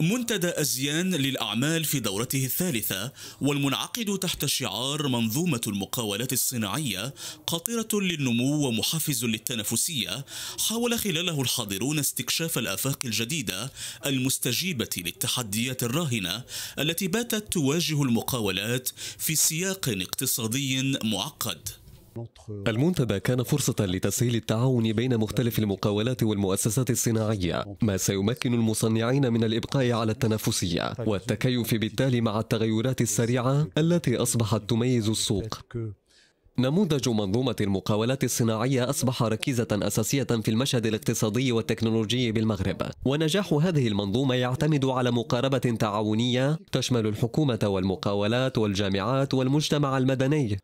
منتدى أزيان للأعمال في دورته الثالثة والمنعقد تحت شعار منظومة المقاولات الصناعية قاطرة للنمو ومحفز للتنافسية حاول خلاله الحاضرون استكشاف الآفاق الجديدة المستجيبة للتحديات الراهنة التي باتت تواجه المقاولات في سياق اقتصادي معقد. المنتدى كان فرصة لتسهيل التعاون بين مختلف المقاولات والمؤسسات الصناعية ما سيمكن المصنعين من الإبقاء على التنافسية والتكيف بالتالي مع التغيرات السريعة التي أصبحت تميز السوق. نموذج منظومة المقاولات الصناعية أصبح ركيزة أساسية في المشهد الاقتصادي والتكنولوجي بالمغرب. ونجاح هذه المنظومة يعتمد على مقاربة تعاونية تشمل الحكومة والمقاولات والجامعات والمجتمع المدني.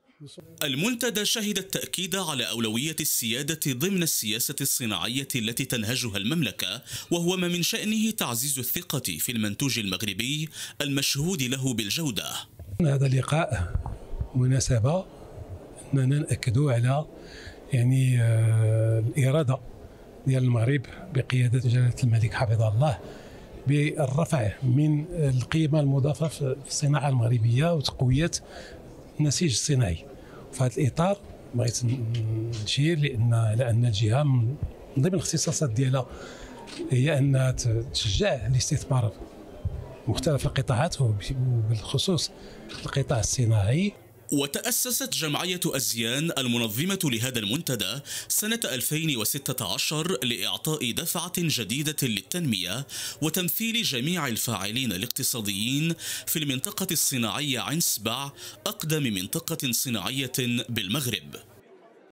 المنتدى شهد التأكيد على أولوية السيادة ضمن السياسة الصناعية التي تنهجها المملكة وهو ما من شأنه تعزيز الثقة في المنتوج المغربي المشهود له بالجودة. هذا اللقاء مناسبة أننا نأكدوا على يعني آه، الإرادة ديال المغرب بقيادة جلالة الملك حفظه الله بالرفع من القيمة المضافة في الصناعة المغربية وتقوية النسيج الصناعي. في هذا الإطار بغيت نشير لأن لأن الجهه من ضمن الاختصاصات ديالها هي انها تشجع الاستثمار مختلف القطاعات وبالخصوص القطاع الصناعي. وتأسست جمعية أزيان المنظمة لهذا المنتدى سنة 2016 لإعطاء دفعة جديدة للتنمية وتمثيل جميع الفاعلين الاقتصاديين في المنطقة الصناعية عن سبع أقدم منطقة صناعية بالمغرب.